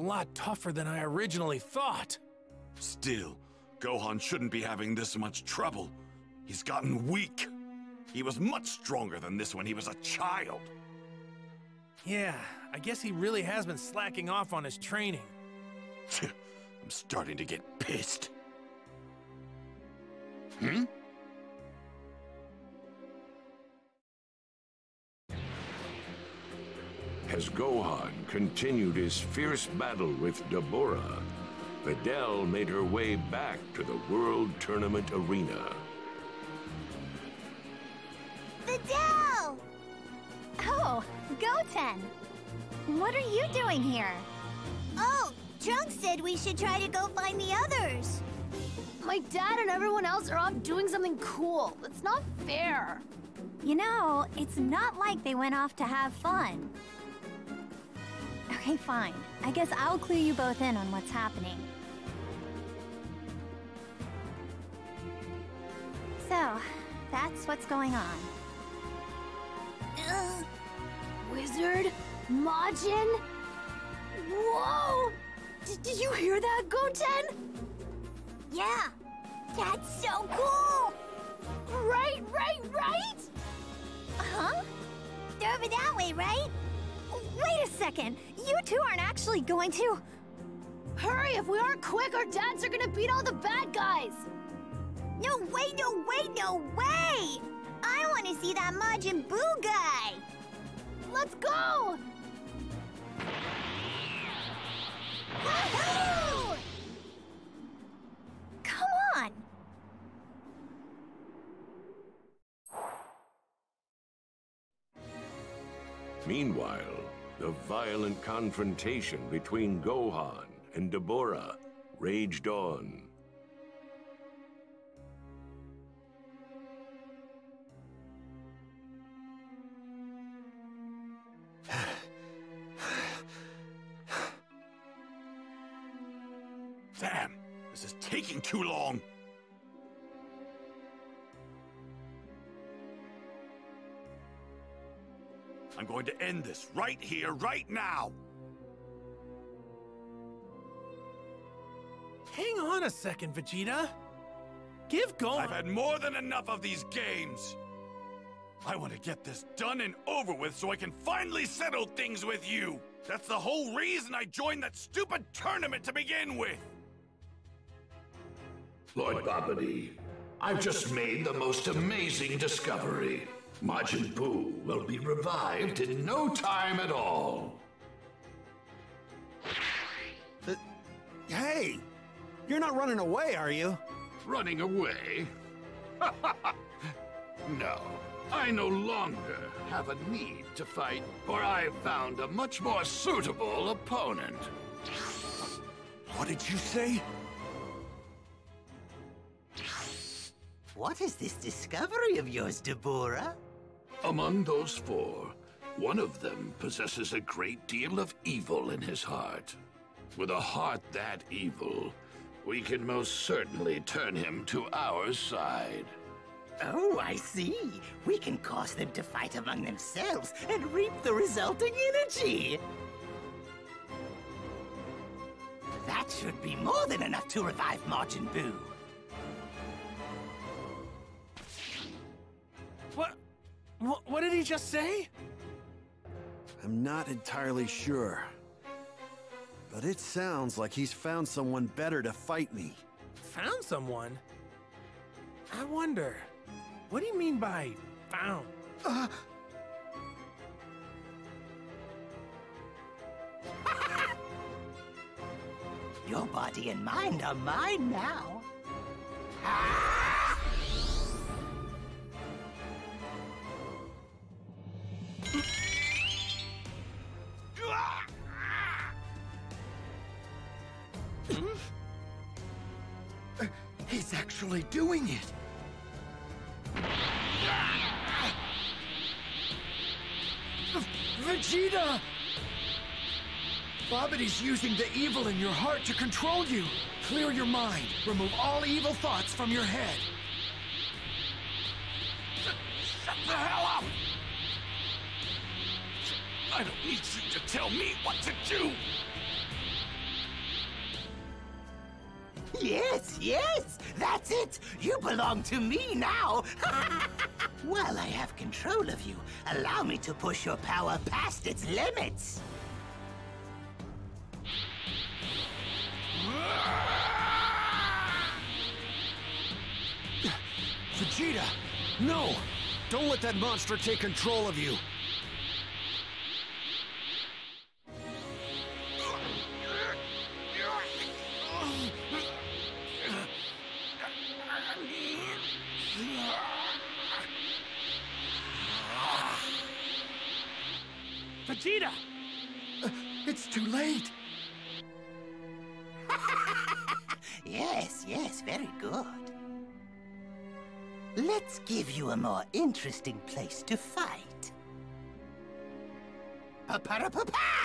lot tougher than I originally thought. Still, Gohan shouldn't be having this much trouble. He's gotten weak. He was much stronger than this when he was a child. Yeah, I guess he really has been slacking off on his training. I'm starting to get pissed. Hmm? As Gohan continued his fierce battle with Dabura, Videl made her way back to the World Tournament arena. Videl! Oh, Goten! What are you doing here? Oh, Trunks said we should try to go find the others. My dad and everyone else are off doing something cool. It's not fair. You know, it's not like they went off to have fun. Okay, fine. I guess I'll clue you both in on what's happening. So, that's what's going on. Wizard? Majin? Whoa! D- did you hear that, Goten? Yeah, that's so cool! Right, right, right? Huh? They're over that way, right? Wait a second! You two aren't actually going to... Hurry, if we aren't quick, our dads are gonna beat all the bad guys! No way, no way, no way! I want to see that Majin Buu guy! Let's go! Come on! Meanwhile, The violent confrontation between Gohan and Dabura raged on. Damn, this is taking too long. I'm going to end this right here, right now. Hang on a second, Vegeta. Give Gohan... I've had more than enough of these games. I want to get this done and over with so I can finally settle things with you. That's the whole reason I joined that stupid tournament to begin with. Lord Babidi, I've just made the most amazing discovery. Majin Buu will be revived in no time at all. Uh, hey! You're not running away, are you? Running away? no. I no longer have a need to fight, for I've found a much more suitable opponent. What did you say? What is this discovery of yours, Dabura? Among those four, one of them possesses a great deal of evil in his heart. With a heart that evil, we can most certainly turn him to our side. Oh, I see. We can cause them to fight among themselves and reap the resulting energy. That should be more than enough to revive Majin Buu. What, what did he just say? I'm not entirely sure. But it sounds like he's found someone better to fight me. Found someone? I wonder. What do you mean by found? Uh, Your body and mind are mine now. he's actually doing it! Vegeta! Babidi's using the evil in your heart to control you. Clear your mind. Remove all evil thoughts from your head. Shut the hell up! I don't need you to tell me what to do! Yes, yes, that's it. You belong to me now. While I have control of you, allow me to push your power past its limits. Vegeta! No! Don't let that monster take control of you! Vegeta! It's too late! Yes, yes, very good. Let's give you a more interesting place to fight. Pa-pa-ra-pa-pa!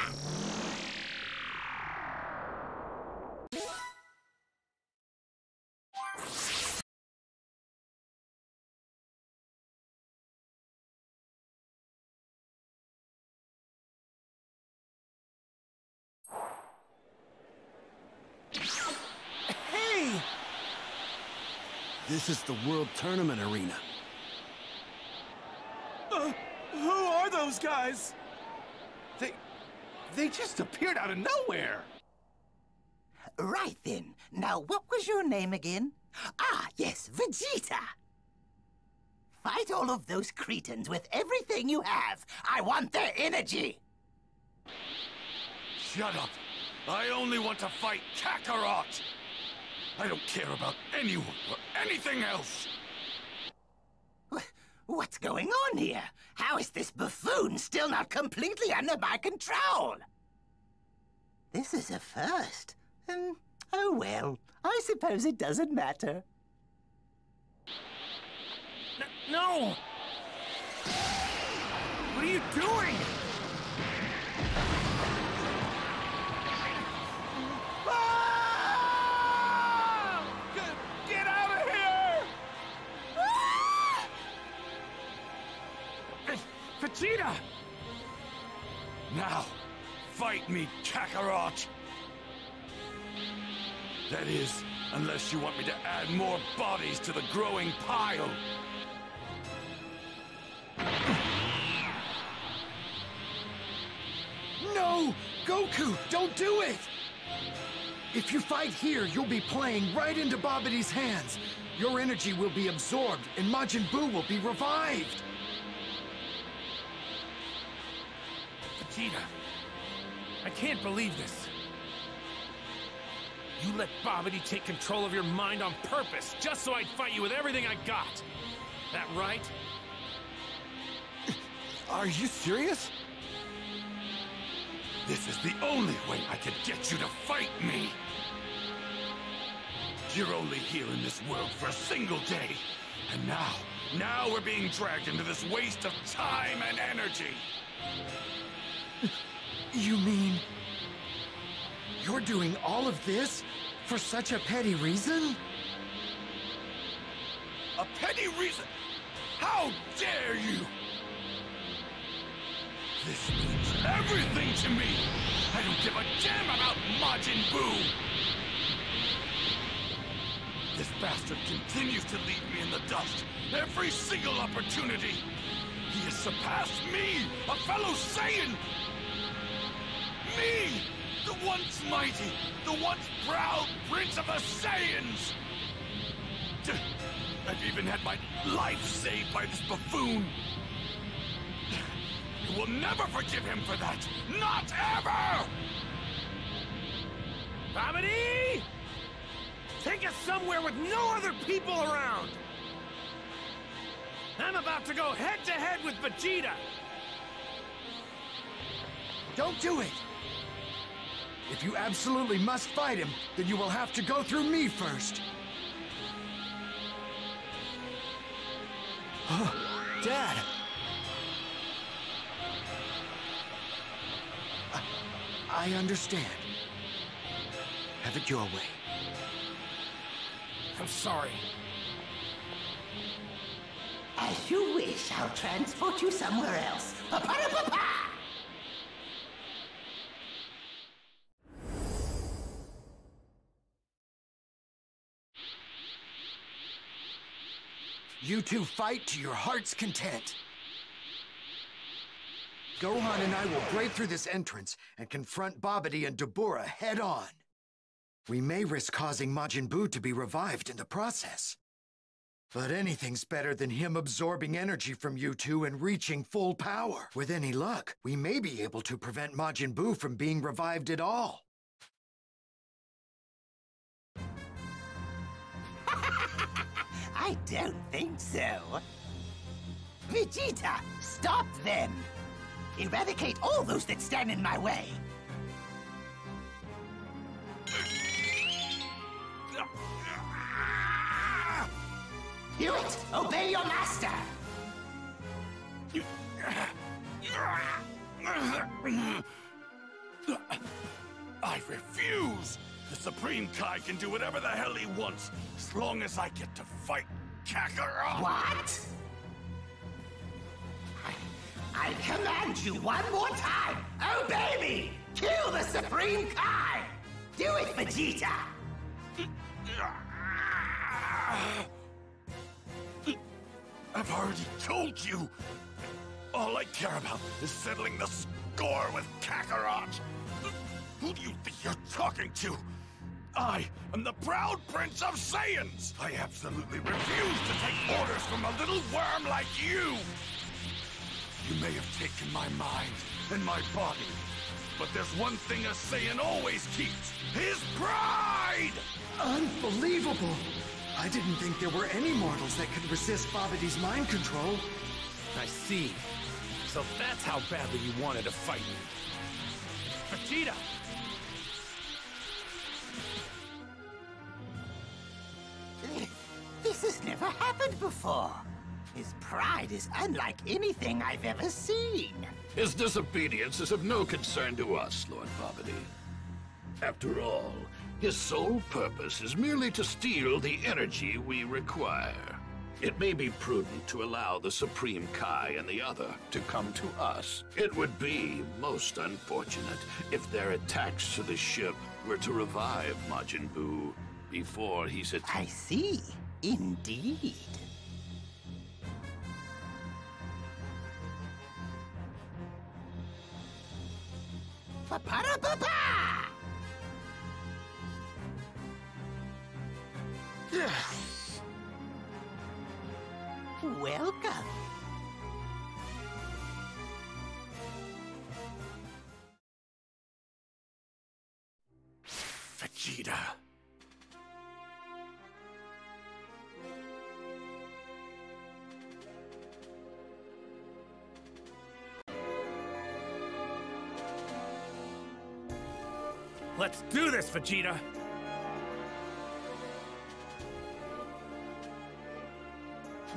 The World Tournament Arena. Uh, who are those guys? They... they just appeared out of nowhere! Right then. Now, what was your name again? Ah, yes, Vegeta! Fight all of those Cretans with everything you have. I want their energy! Shut up! I only want to fight Kakarot! I don't care about anyone or anything else! What's going on here? How is this buffoon still not completely under my control? This is a first. Um, oh well, I suppose it doesn't matter. N no! What are you doing? Vegeta! Now, fight me, Kakarot! That is, unless you want me to add more bodies to the growing pile. No! Goku, don't do it! If you fight here, you'll be playing right into Babidi's hands. Your energy will be absorbed, and Majin Buu will be revived. Vegeta, I can't believe this. You let Babidi take control of your mind on purpose, just so I'd fight you with everything I got. That right? Are you serious? This is the only way I could get you to fight me. You're only here in this world for a single day. And now, now we're being dragged into this waste of time and energy. You mean... You're doing all of this for such a petty reason? A petty reason? How dare you! This means everything to me! I don't give a damn about Majin Buu! This bastard continues to leave me in the dust every single opportunity! He has surpassed me, a fellow Saiyan! Me! The once mighty, the once proud Prince of the Saiyans! I've even had my life saved by this buffoon! You will never forgive him for that! Not ever! Babidi! Take us somewhere with no other people around! I'm about to go head to head with Vegeta! Don't do it! If you absolutely must fight him, then you will have to go through me first. Dad! I understand. Have it your way. I'm sorry. As you wish, I'll transport you somewhere else. Pa-pa-da-pa-pa! You two fight to your heart's content. Gohan and I will break through this entrance and confront Babidi and Dabura head on. We may risk causing Majin Buu to be revived in the process. But anything's better than him absorbing energy from you two and reaching full power. With any luck, we may be able to prevent Majin Buu from being revived at all. I don't think so. Vegeta, stop them! Eradicate all those that stand in my way! It! Obey your master! I refuse! The Supreme Kai can do whatever the hell he wants, as long as I get to fight Kakarot! What? I, I command you one more time! Oh, Obey me! Kill the Supreme Kai! Do it, Vegeta! I've already told you! All I care about is settling the score with Kakarot! Who do you think you're talking to? I am the proud Prince of Saiyans! I absolutely refuse to take orders from a little worm like you! You may have taken my mind and my body, but there's one thing a Saiyan always keeps, his pride! Unbelievable! I didn't think there were any mortals that could resist Babidi's mind control. I see. So that's how badly you wanted to fight me. Vegeta! This has never happened before. His pride is unlike anything I've ever seen. His disobedience is of no concern to us, Lord Babidi. After all, his sole purpose is merely to steal the energy we require. It may be prudent to allow the Supreme Kai and the other to come to us. It would be most unfortunate if their attacks to the ship were to revive Majin Buu before he's at- I see. Indeed. Pa-pa-da-pa-pa! Welcome. Let's do this, Vegeta!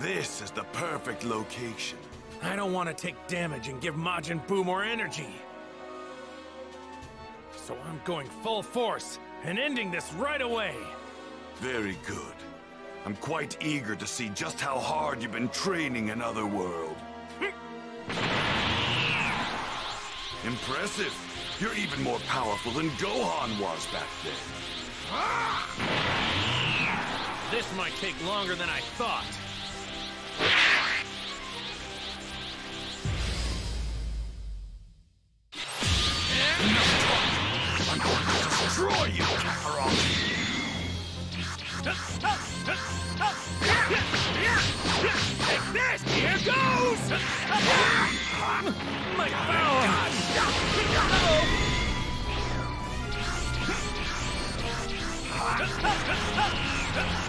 This is the perfect location. I don't want to take damage and give Majin Buu more energy. So I'm going full force and ending this right away. Very good. I'm quite eager to see just how hard you've been training in Otherworld. Impressive. You're even more powerful than Gohan was back then. This might take longer than I thought. I'm going to destroy you, Kakarot! Take this! Here goes! My power! Out Ha ha ha!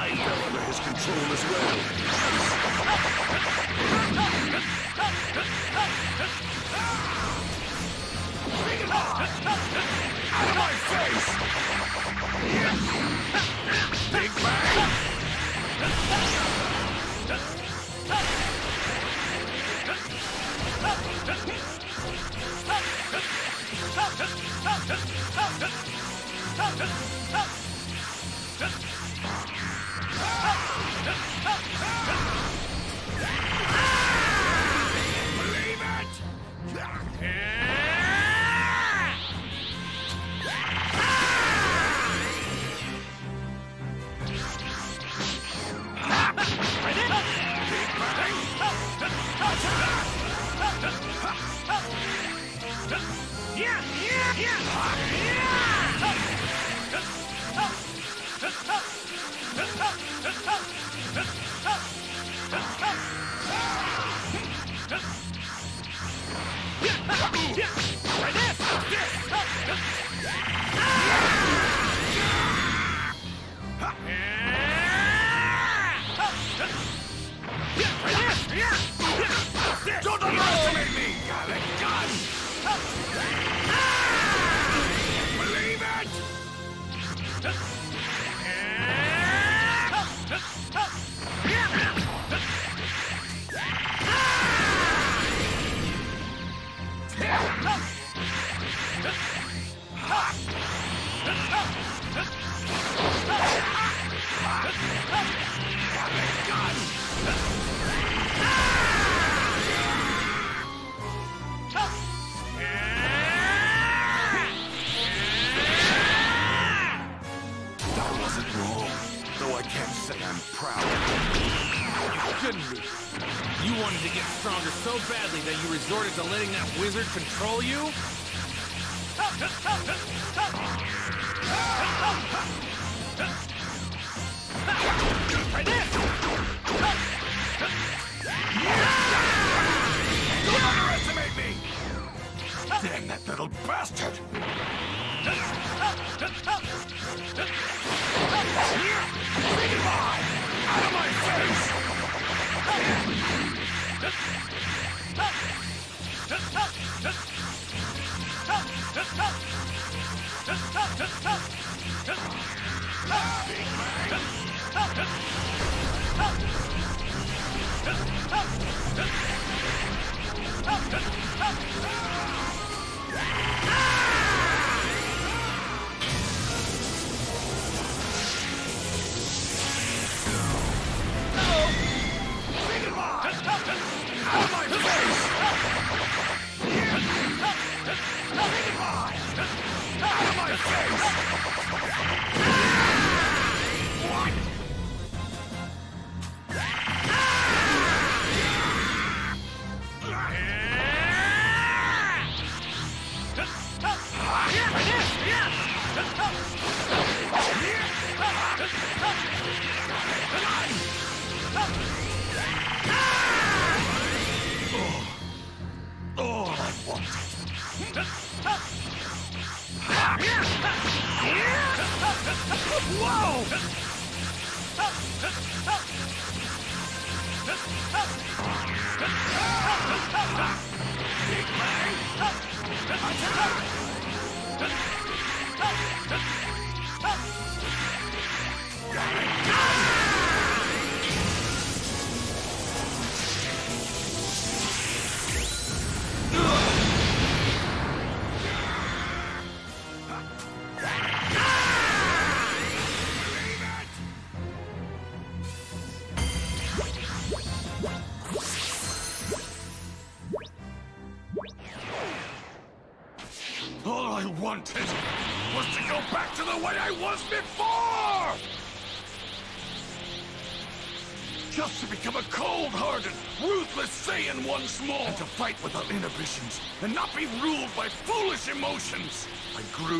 I fell under his control as well. Out of my face! Big bang! Believe it! Control you?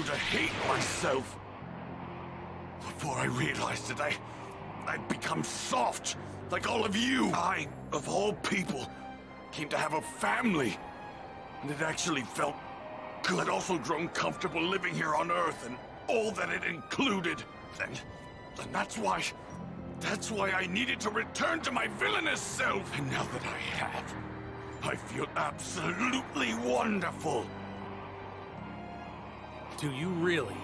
To hate myself. Before I realized it, I... I'd become soft, like all of you. I, of all people, came to have a family. And it actually felt good. I'd also grown comfortable living here on Earth and all that it included. And, and that's why... That's why I needed to return to my villainous self. And now that I have, I feel absolutely wonderful. Do you really?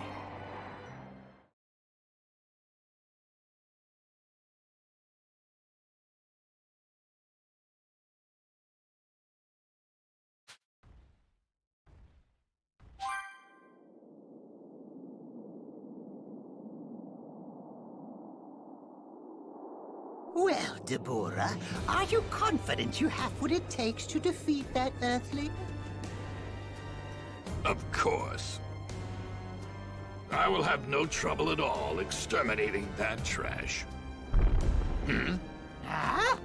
Well, Dabura, are you confident you have what it takes to defeat that Earthling? Of course. I will have no trouble at all exterminating that trash. Hmm? Huh?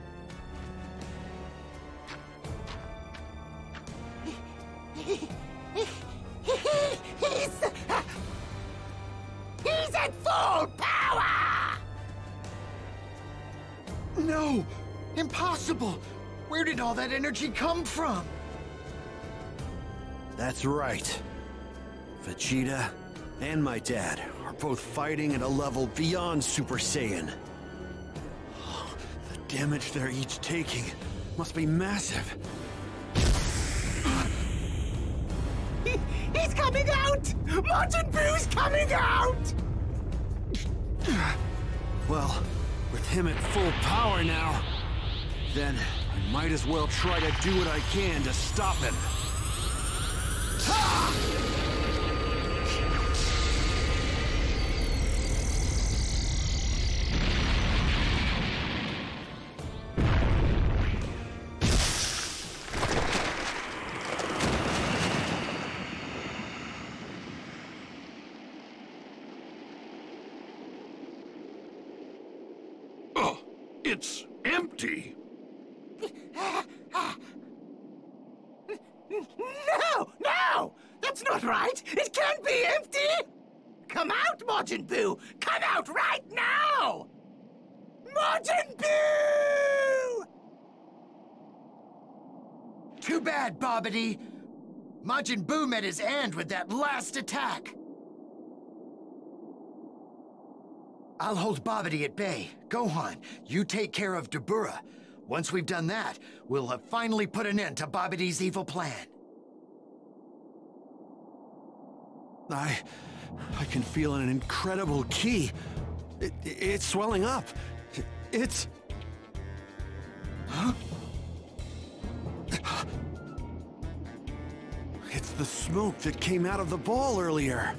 He's... He's at full power! No! Impossible! Where did all that energy come from? That's right. Vegeta and my dad are both fighting at a level beyond Super Saiyan. The damage they're each taking must be massive. He, he's coming out! Majin Buu's coming out! Well, with him at full power now, then I might as well try to do what I can to stop him. Oh, Too bad, Babidi. Majin Buu met his end with that last attack. I'll hold Babidi at bay. Gohan, you take care of Dabura. Once we've done that, we'll have finally put an end to Babidi's evil plan. I... I can feel an incredible ki. It, it's swelling up. It's... Huh? It's the smoke that came out of the ball earlier.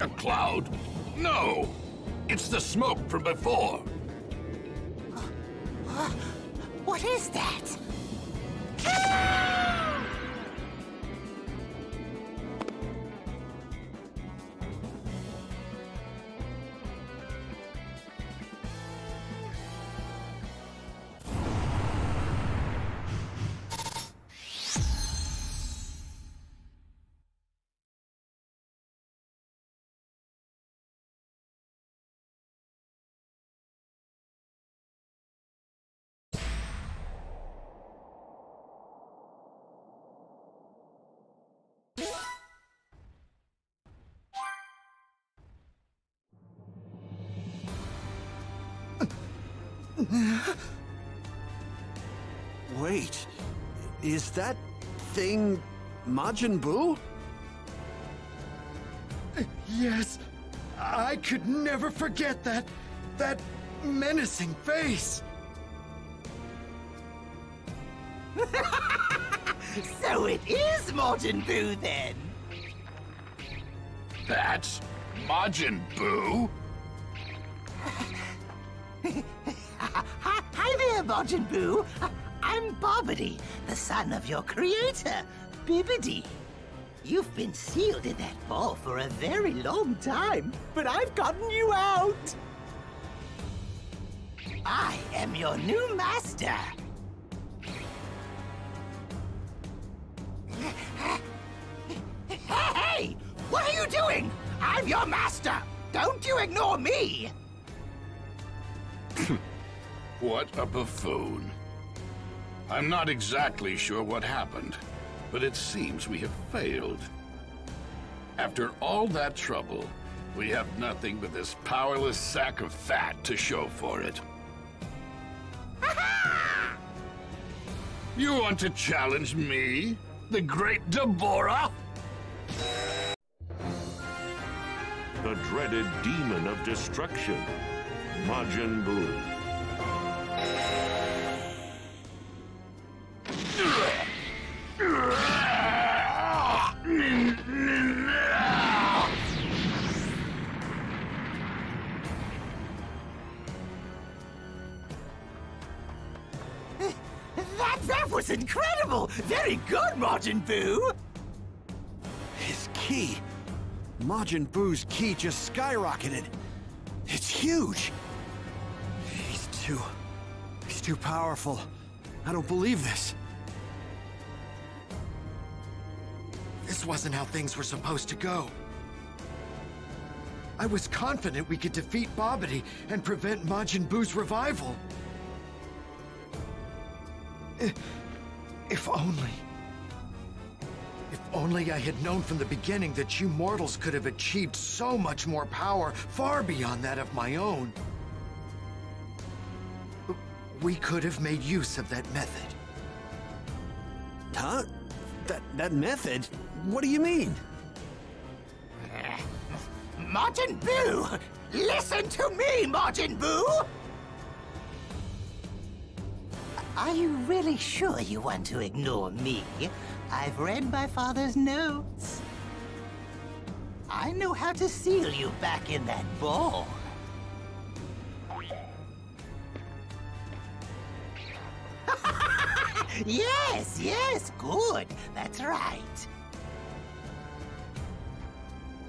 A cloud? No! It's the smoke from before. What is that? Wait, is that thing Majin Buu? Yes, I could never forget that, that menacing face. So it is Majin Buu then! That's Majin Buu? Buu. I, I'm Babidi, the son of your creator, Bibbidi. You've been sealed in that ball for a very long time, but I've gotten you out. I am your new master. Hey! What are you doing? I'm your master! Don't you ignore me! What a buffoon. I'm not exactly sure what happened, but it seems we have failed. After all that trouble, we have nothing but this powerless sack of fat to show for it. you want to challenge me, the great Dabura? The dreaded demon of destruction, Majin Buu. Majin Buu! His ki? Majin Buu's ki just skyrocketed. It's huge. He's too... He's too powerful. I don't believe this. This wasn't how things were supposed to go. I was confident we could defeat Babidi and prevent Majin Buu's revival. If only... If only I had known from the beginning that you mortals could have achieved so much more power, far beyond that of my own. We could have made use of that method. Huh? That, that method? What do you mean? Majin Buu! Listen to me, Majin Buu! Are you really sure you want to ignore me? I've read my father's notes. I know how to seal you back in that ball. yes, yes, good. That's right.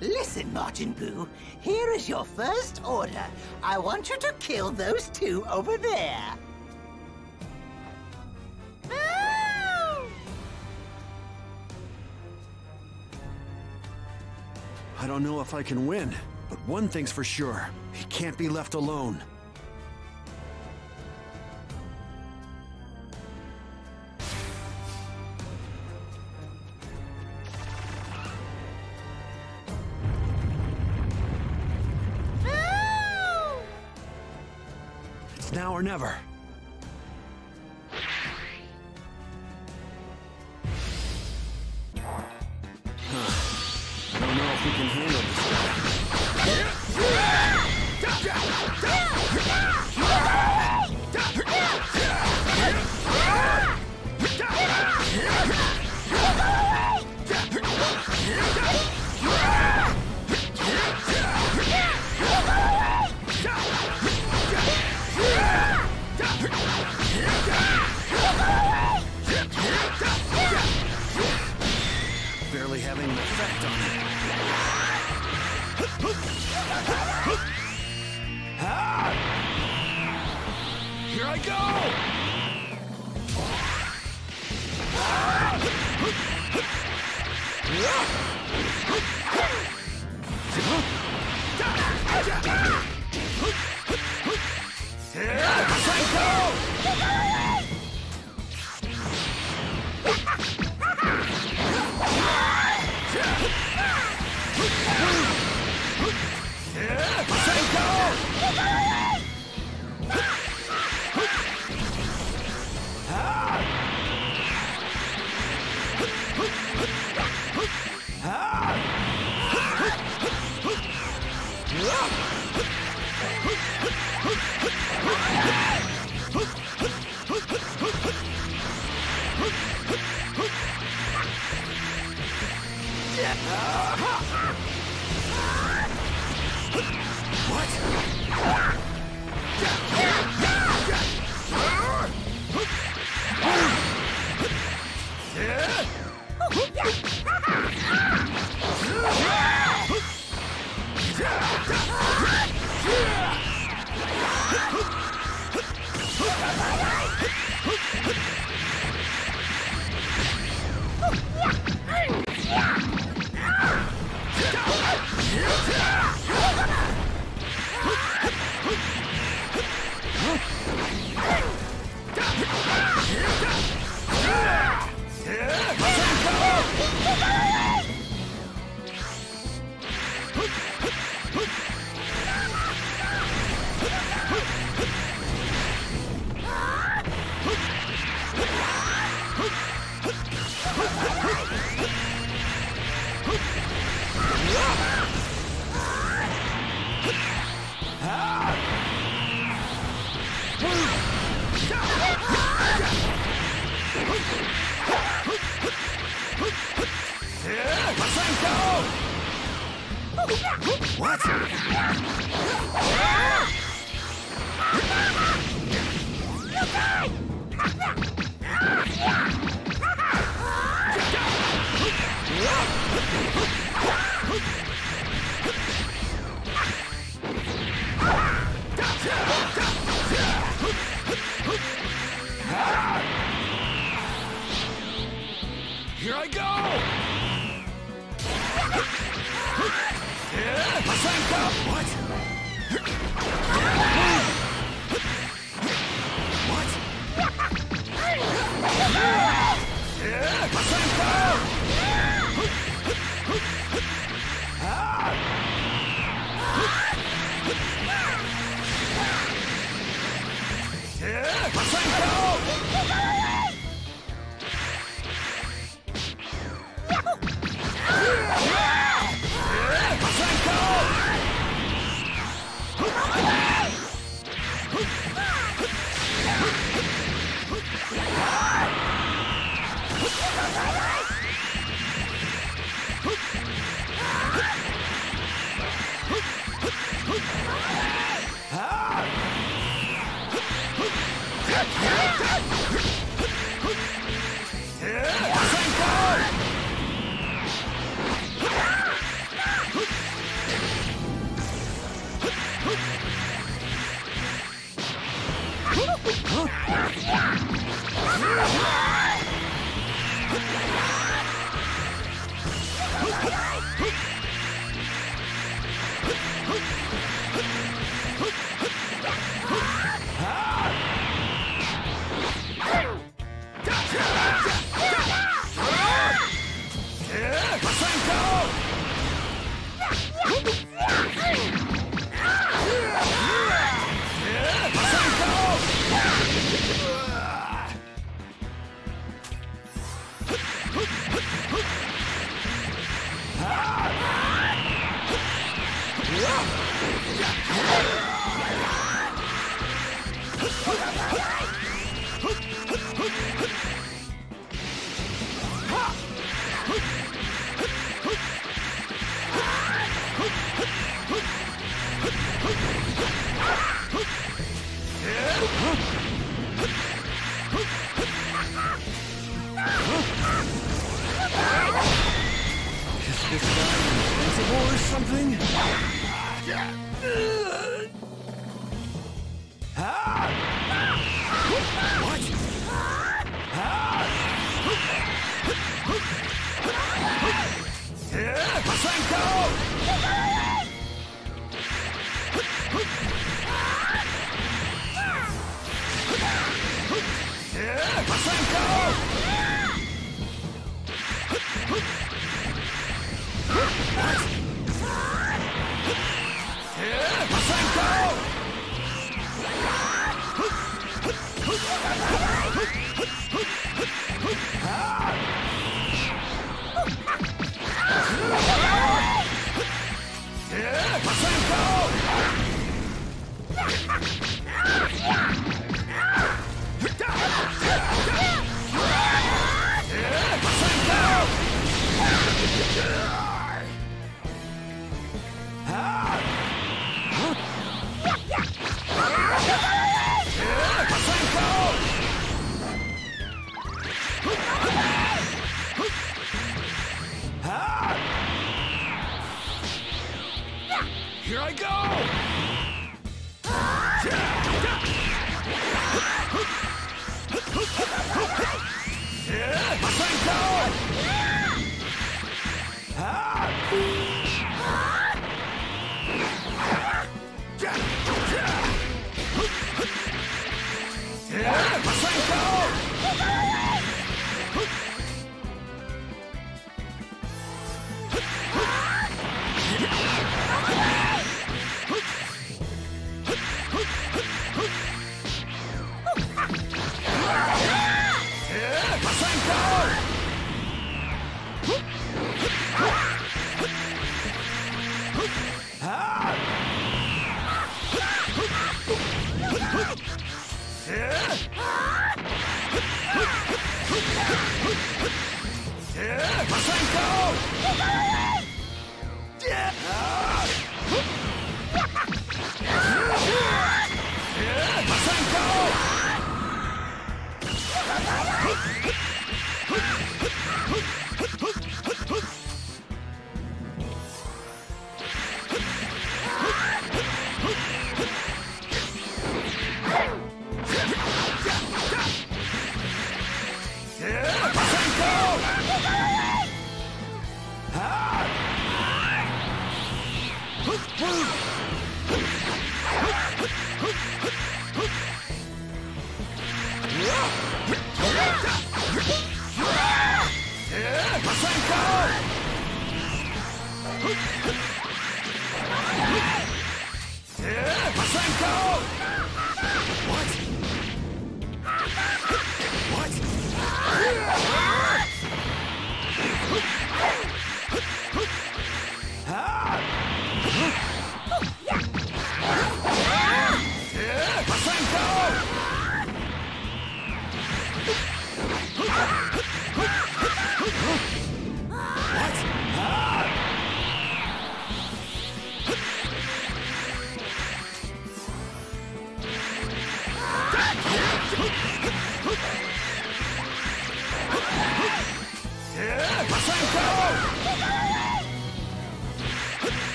Listen, Majin Buu. Here is your first order. I want you to kill those two over there. Don't know if I can win, but one thing's for sure. He can't be left alone. It's now or never.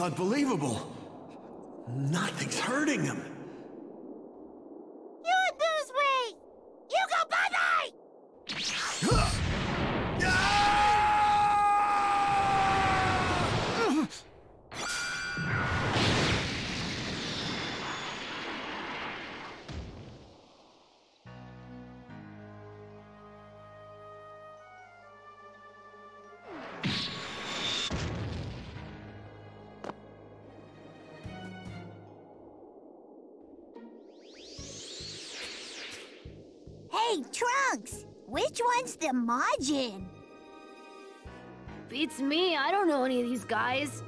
Unbelievable. Nothing's hurting. The Majin? Beats me, I don't know any of these guys.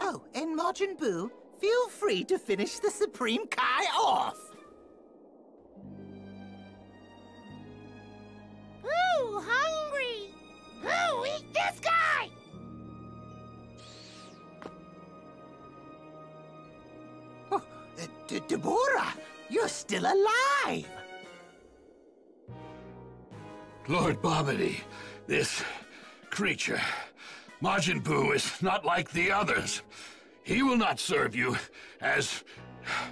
Oh, and Majin Buu, feel free to finish the Supreme Kai off. Lord this creature, Majin Buu, is not like the others. He will not serve you as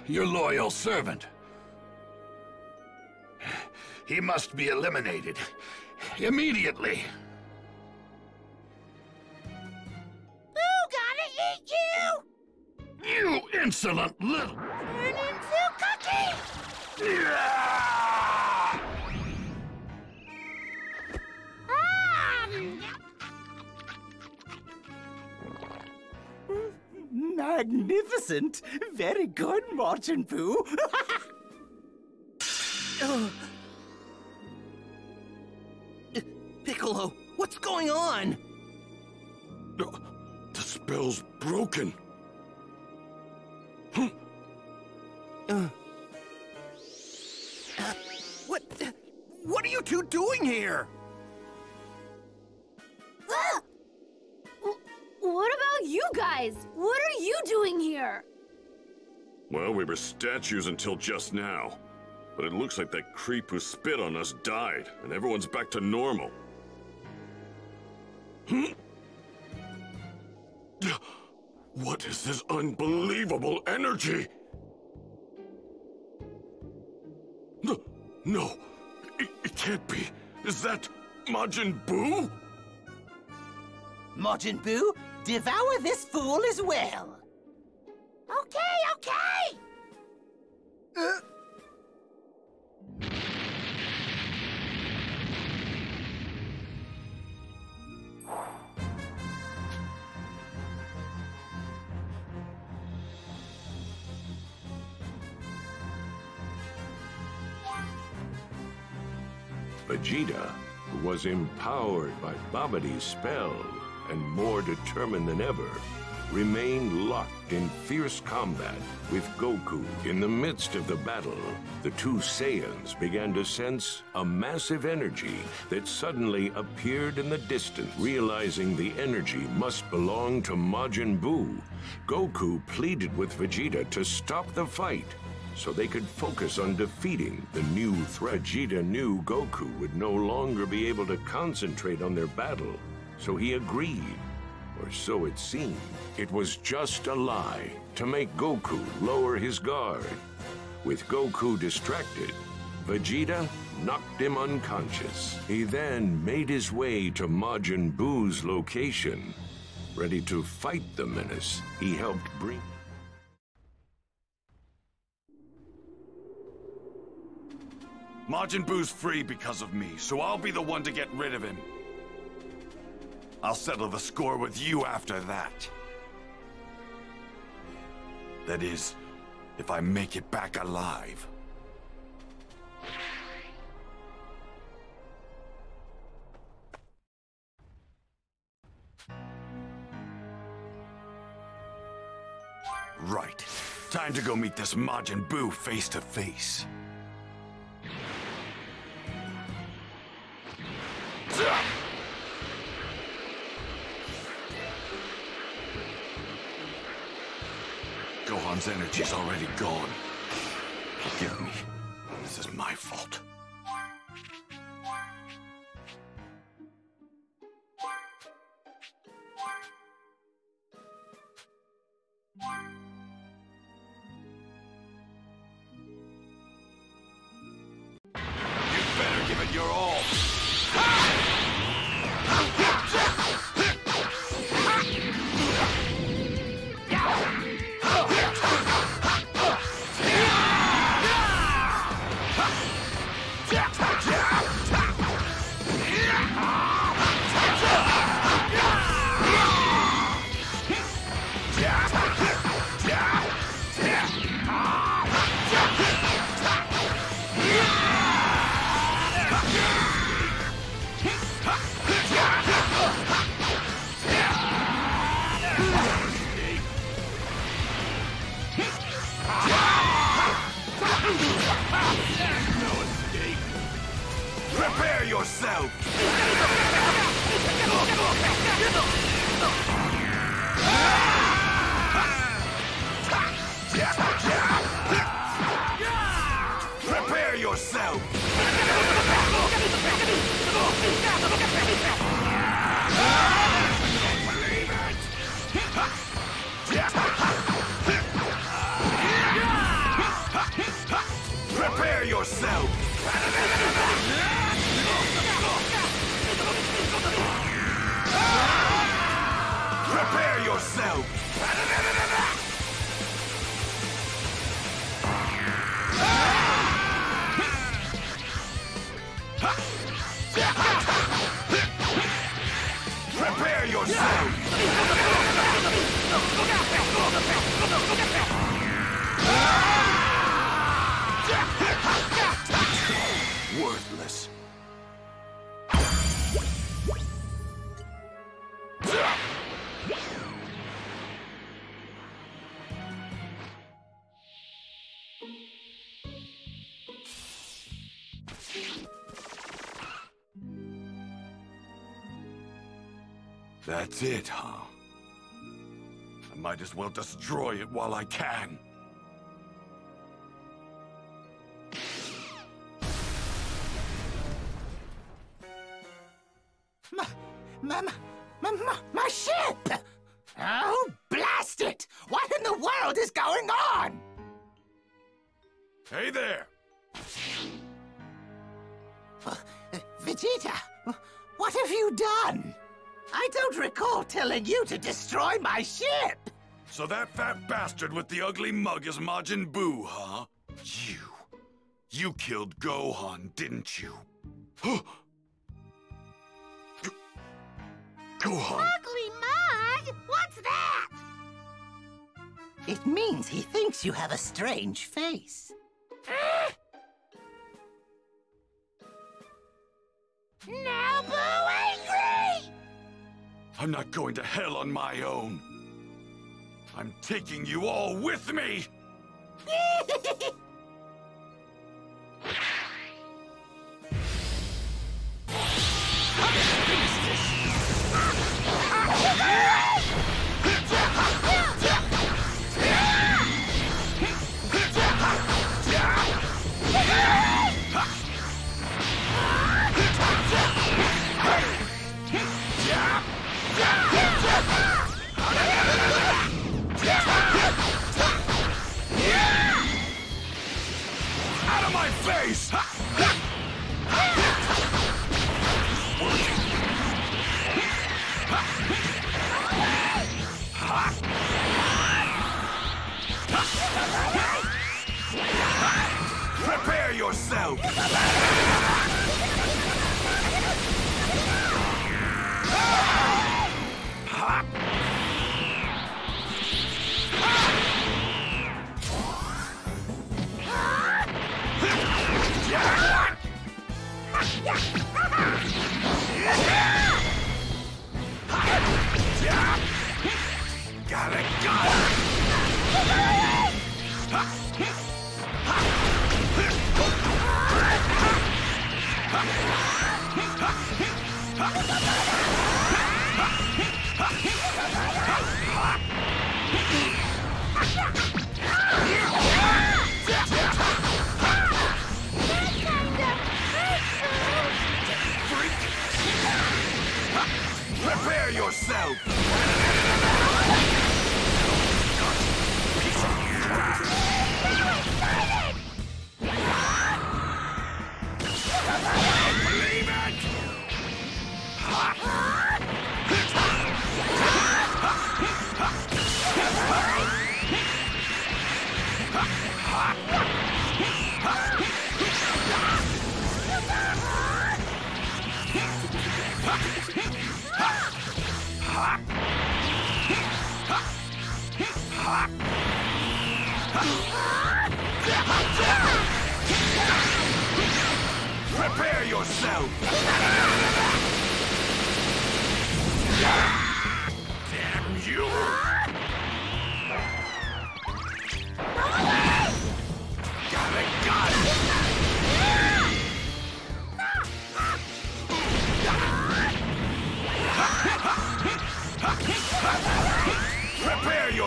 your loyal servant. He must be eliminated immediately. Who gonna eat you? You insolent little. Turn into cookie! Ah! Magnificent. Very good, Majin Buu. Piccolo, what's going on? The spell's broken. Uh, what? What are you two doing here? What about you guys? What are you doing here? Well, we were statues until just now. But it looks like that creep who spit on us died, and everyone's back to normal. Hmm? What is this unbelievable energy? No, no, it, it can't be. Is that Majin Buu? Majin Buu, devour this fool as well. Okay, okay! Vegeta, who was empowered by Babidi's spell and more determined than ever, remained locked in fierce combat with Goku. In the midst of the battle, the two Saiyans began to sense a massive energy that suddenly appeared in the distance. Realizing the energy must belong to Majin Buu, Goku pleaded with Vegeta to stop the fight so they could focus on defeating the new threat. Vegeta knew Goku would no longer be able to concentrate on their battle, so he agreed or so it seemed. It was just a lie to make Goku lower his guard. With Goku distracted, Vegeta knocked him unconscious. He then made his way to Majin Buu's location, ready to fight the menace he helped bring. Majin Buu's free because of me, so I'll be the one to get rid of him. I'll settle the score with you after that. That is, if I make it back alive. Right. Time to go meet this Majin Buu face to face. Gohan's energy's already gone. Forgive me. This is my fault. You better give it your all. Yourself! Prepare yourself! Prepare yourself! Worthless. That's it, huh? I might as well destroy it while I can. My, my, my, my ship! Oh, blast it! What in the world is going on? Hey there! Uh, Vegeta, what have you done? I don't recall telling you to destroy my ship! So that fat bastard with the ugly mug is Majin Buu, huh? You. You killed Gohan, didn't you? Go on. Ugly mug? What's that? It means he thinks you have a strange face. now, Buu Angry! I'm not going to hell on my own. I'm taking you all with me!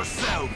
yourself!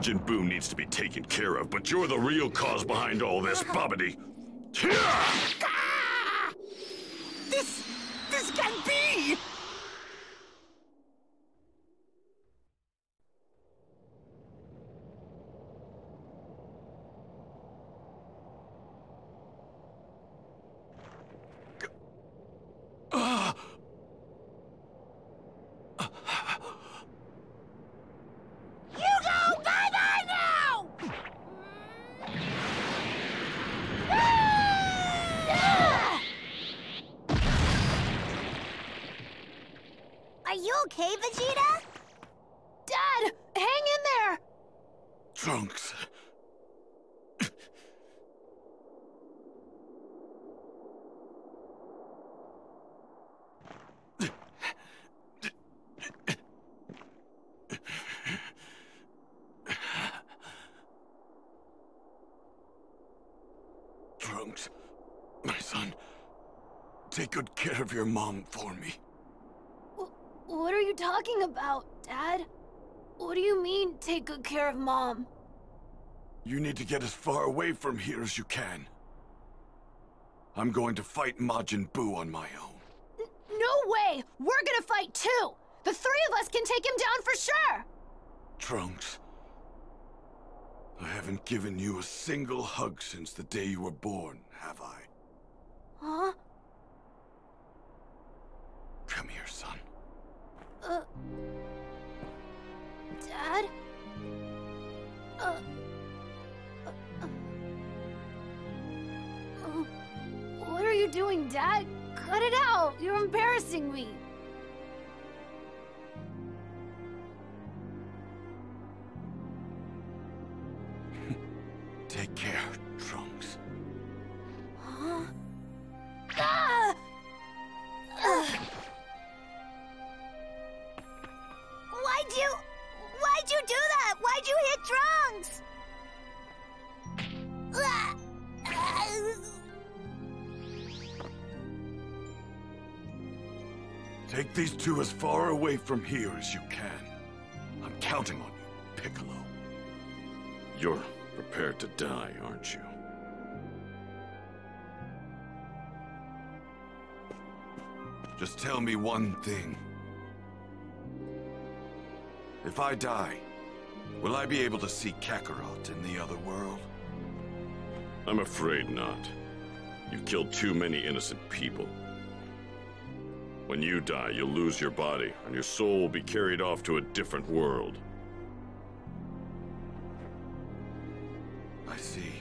Majin Buu needs to be taken care of, but you're the real cause behind all this, Babidi. This... this can't be! Hugo, bye-bye now! Are you okay, Vegeta? Dad, hang in there! Trunks. Trunks, my son, take good care of your mom for me. Wh- What are you talking about, Dad? What do you mean, take good care of Mom? You need to get as far away from here as you can. I'm going to fight Majin Buu on my own. No way! We're gonna fight too! The three of us can take him down for sure! Trunks. I haven't given you a single hug since the day you were born, have I? Huh? Come here, son. Uh... Dad? Uh... uh, uh, What are you doing, Dad? Cut it out! You're embarrassing me! Away from here as you can. I'm counting on you, Piccolo. You're prepared to die, aren't you? Just tell me one thing. If I die, will I be able to see Kakarot in the other world? I'm afraid not. You killed too many innocent people. When you die, you'll lose your body, and your soul will be carried off to a different world. I see.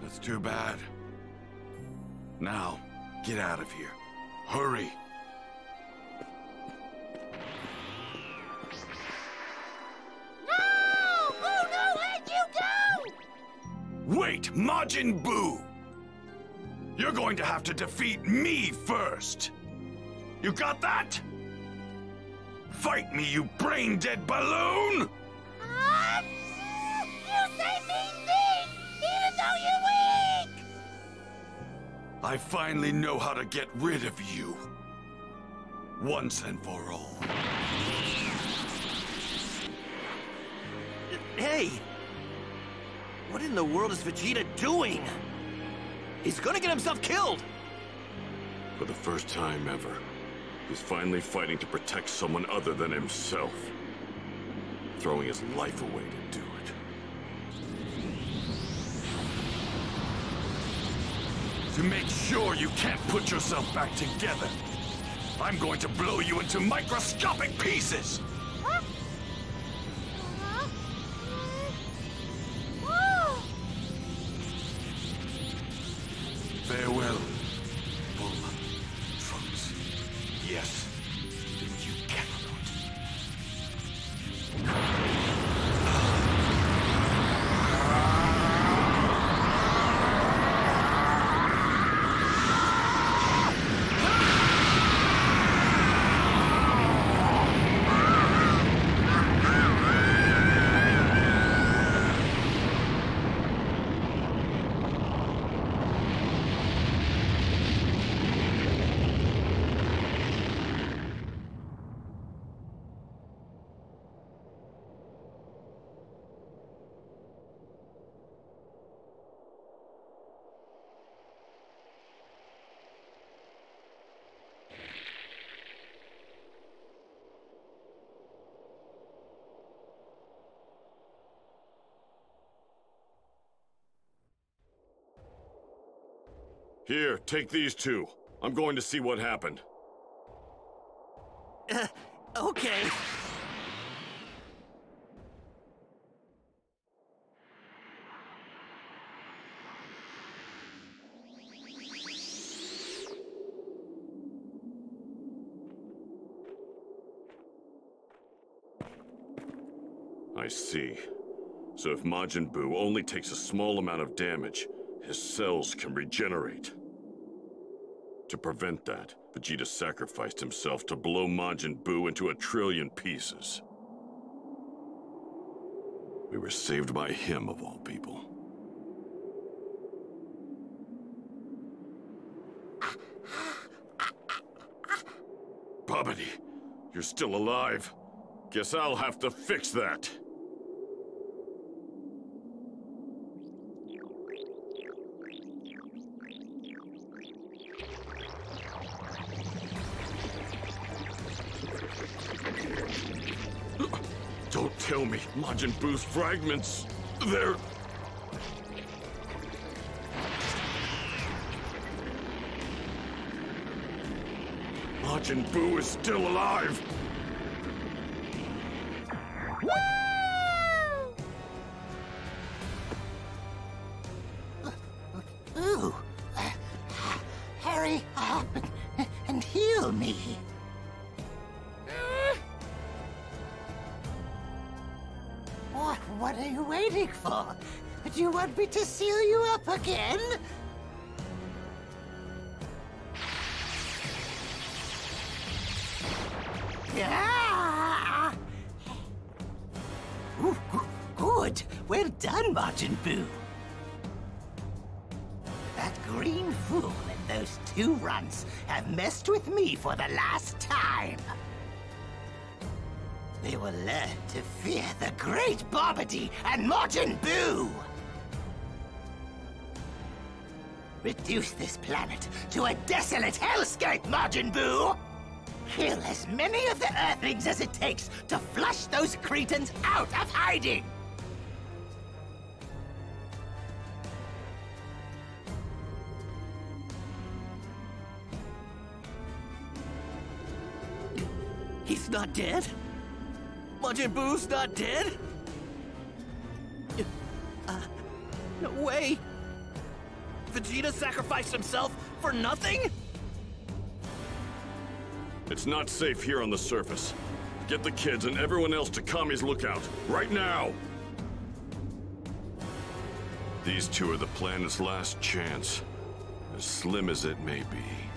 That's too bad. Now, get out of here. Hurry! No! Buu, no, let you go! Wait, Majin Buu! You're going to have to defeat me first! You got that? Fight me, you brain-dead balloon! Um, you say mean things, even though you're weak! I finally know how to get rid of you. Once and for all. Hey! What in the world is Vegeta doing? He's gonna get himself killed! For the first time ever, he's finally fighting to protect someone other than himself. Throwing his life away to do it. To make sure you can't put yourself back together, I'm going to blow you into microscopic pieces! Farewell, Here, take these two. I'm going to see what happened. Uh, okay. I see. So if Majin Buu only takes a small amount of damage, his cells can regenerate. To prevent that, Vegeta sacrificed himself to blow Majin Buu into a trillion pieces. We were saved by him, of all people. Babidi, you're still alive. Guess I'll have to fix that. Majin Buu's fragments. They're... Majin Buu is still alive! Ooh. For? Do you want me to seal you up again? Ah! Ooh, good. Well done, Majin Buu. That green fool and those two runts have messed with me for the last time. They will learn to fear the great Babidi and Majin Buu. Reduce this planet to a desolate hellscape, Majin Buu! Kill as many of the Earthlings as it takes to flush those cretins out of hiding! He's not dead? Majin Buu's not dead? Uh, no way! Vegeta sacrificed himself for nothing? It's not safe here on the surface. Get the kids and everyone else to Kami's lookout, right now! These two are the planet's last chance, as slim as it may be.